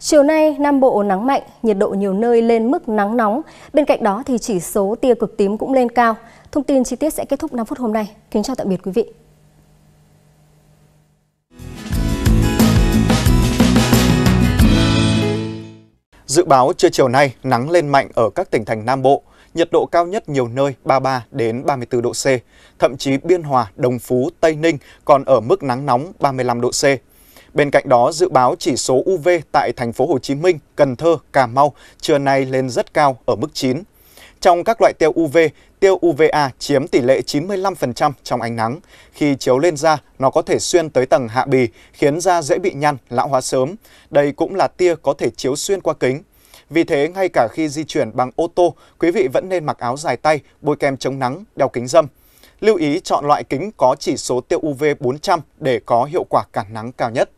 Chiều nay, Nam Bộ nắng mạnh, nhiệt độ nhiều nơi lên mức nắng nóng. Bên cạnh đó thì chỉ số tia cực tím cũng lên cao. Thông tin chi tiết sẽ kết thúc 5 phút hôm nay. Kính chào tạm biệt quý vị. Dự báo trưa chiều nay nắng lên mạnh ở các tỉnh thành Nam Bộ, nhiệt độ cao nhất nhiều nơi 33 đến 34 độ C, thậm chí Biên Hòa, Đồng Phú, Tây Ninh còn ở mức nắng nóng 35 độ C. Bên cạnh đó, dự báo chỉ số UV tại thành phố Hồ Chí Minh, Cần Thơ, Cà Mau trưa nay lên rất cao ở mức 9. Trong các loại tia UV, tia UVA chiếm tỷ lệ 95% trong ánh nắng. Khi chiếu lên da, nó có thể xuyên tới tầng hạ bì, khiến da dễ bị nhăn, lão hóa sớm. Đây cũng là tia có thể chiếu xuyên qua kính. Vì thế, ngay cả khi di chuyển bằng ô tô, quý vị vẫn nên mặc áo dài tay, bôi kem chống nắng, đeo kính dâm. Lưu ý chọn loại kính có chỉ số tiêu UV 400 để có hiệu quả cản nắng cao nhất.